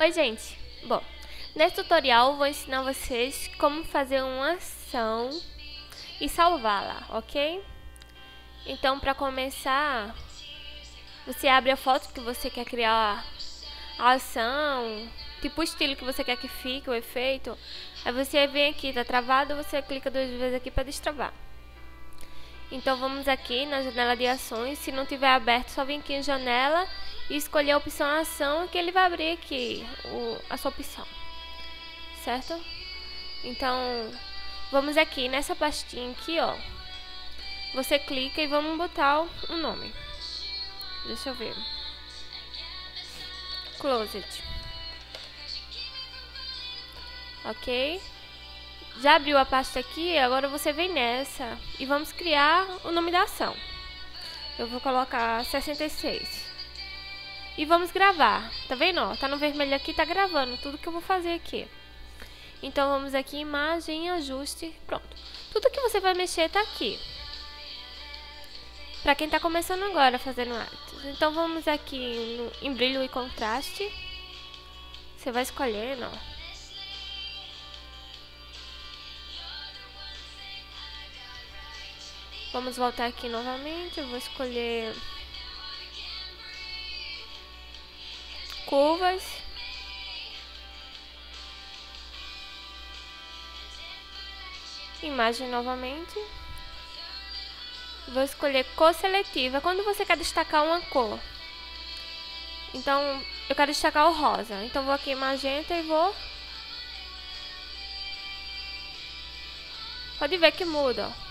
Oi, gente. Bom, nesse tutorial vou ensinar vocês como fazer uma ação e salvá-la, ok? Então, para começar, você abre a foto que você quer criar a ação, tipo o estilo que você quer que fique, o efeito. Aí você vem aqui, tá travado, você clica duas vezes aqui para destravar. Então vamos aqui na janela de ações, se não tiver aberto, só vem aqui em janela e escolher a opção ação que ele vai abrir aqui o, a sua opção, certo? Então, vamos aqui nessa pastinha aqui, ó. Você clica e vamos botar um nome. Deixa eu ver. Closet. Ok? Já abriu a pasta aqui, agora você vem nessa e vamos criar o nome da ação. Eu vou colocar 66. E vamos gravar. Tá vendo? Ó, tá no vermelho aqui, tá gravando tudo que eu vou fazer aqui. Então vamos aqui, imagem, ajuste, pronto. Tudo que você vai mexer tá aqui. Pra quem tá começando agora fazendo artes. Então vamos aqui no, em brilho e contraste. Você vai escolhendo, ó. Vamos voltar aqui novamente, eu vou escolher curvas. Imagem novamente. Vou escolher cor seletiva. Quando você quer destacar uma cor. Então, eu quero destacar o rosa. Então, vou aqui em magenta e vou... Pode ver que muda, ó.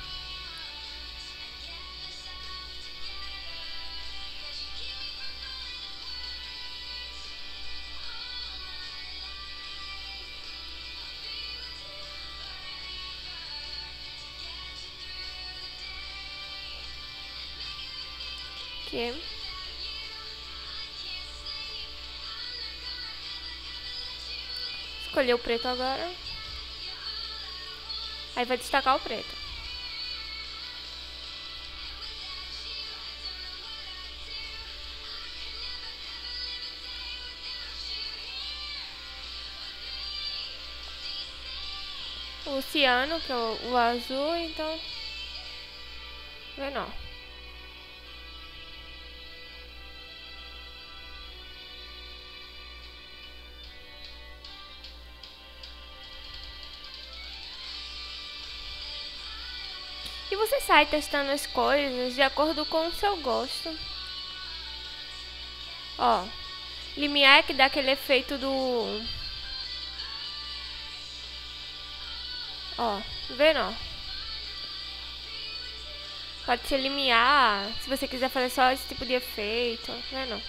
Aqui. Escolher o preto agora. Aí vai destacar o preto. O ciano, que é o, o azul, então... Vendo, E você sai testando as coisas de acordo com o seu gosto. Ó, limiar que dá aquele efeito do... Ó, vendo, ó. Pode ser limiar, se você quiser fazer só esse tipo de efeito, vendo?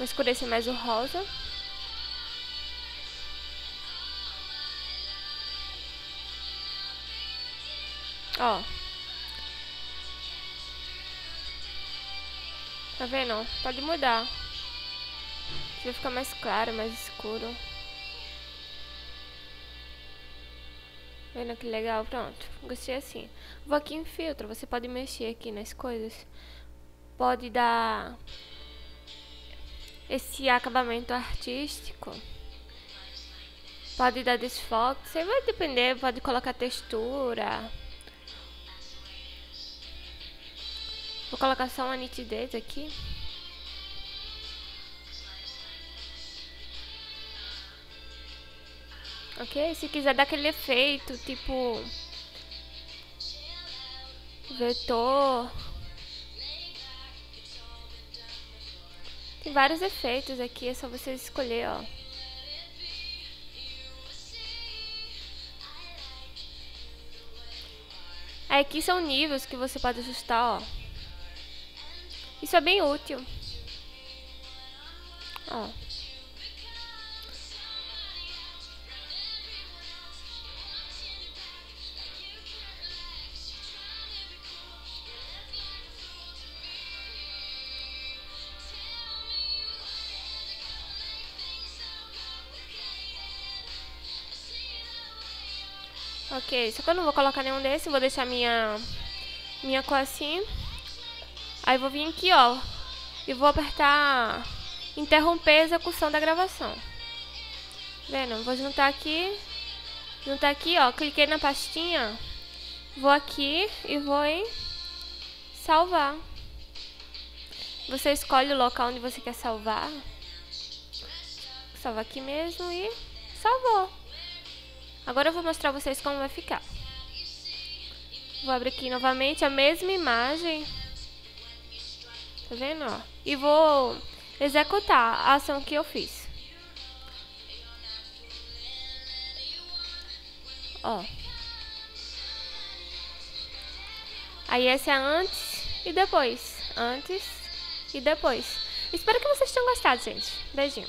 Vou escurecer mais o rosa. Ó. Tá vendo? Pode mudar. Vai ficar mais claro, mais escuro. Vendo que legal? Pronto. Gostei assim. Vou aqui em filtro. Você pode mexer aqui nas coisas. Pode dar esse acabamento artístico. Pode dar desfoque, você vai depender, pode colocar textura. Vou colocar só uma nitidez aqui. Ok? Se quiser dar aquele efeito, tipo... Vetor... Tem vários efeitos aqui, é só você escolher, ó. Aqui são níveis que você pode ajustar, ó. Isso é bem útil. Ó. Ok, só que eu não vou colocar nenhum desse, vou deixar minha, minha cor assim. Aí vou vir aqui, ó, e vou apertar interromper a execução da gravação. Vendo? Vou juntar aqui, juntar aqui, ó, cliquei na pastinha, vou aqui e vou em salvar. Você escolhe o local onde você quer salvar. Salva aqui mesmo e salvou. Agora eu vou mostrar vocês como vai ficar. Vou abrir aqui novamente a mesma imagem. Tá vendo, ó? E vou executar a ação que eu fiz. Ó. Aí esse é antes e depois. Antes e depois. Espero que vocês tenham gostado, gente. Beijinho.